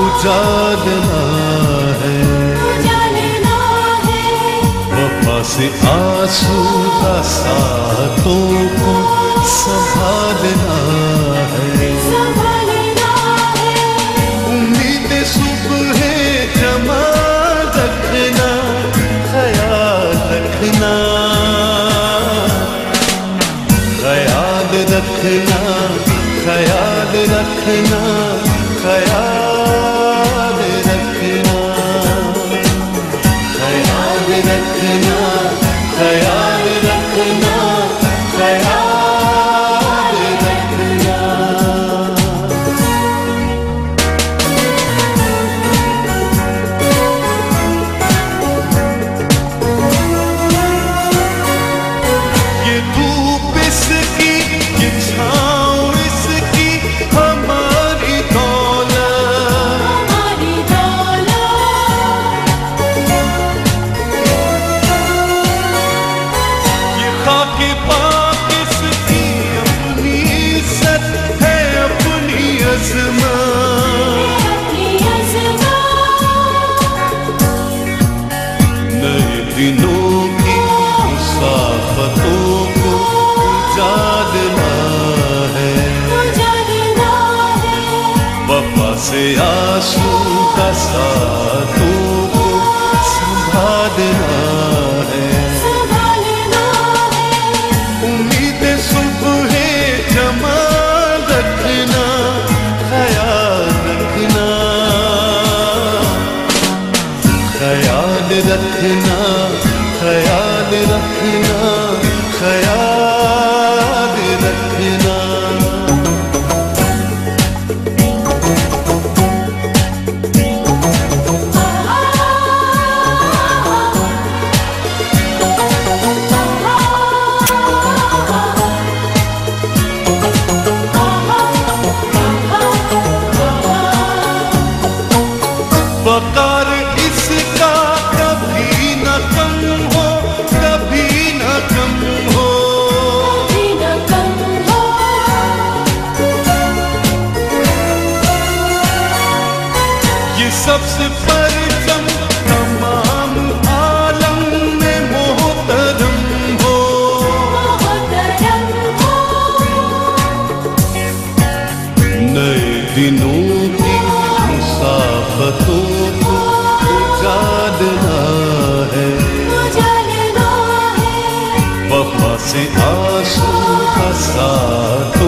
उजालना है। उजालना है। वफा से आँसू का साथों को संभालना है। संभालना है। उम्मीद सुबह जमा रखना ख्याल रखना। ख्याल रखना ख्याल रखना। मुसाफतों को उजालना है वफा से आंसू का साथों को संभालना वकार इसका कभी न कम हो कभी न हो। कम हो। ये सबसे परचम तमाम आलम में मोहतरम हो। नए दिनों se acho passado.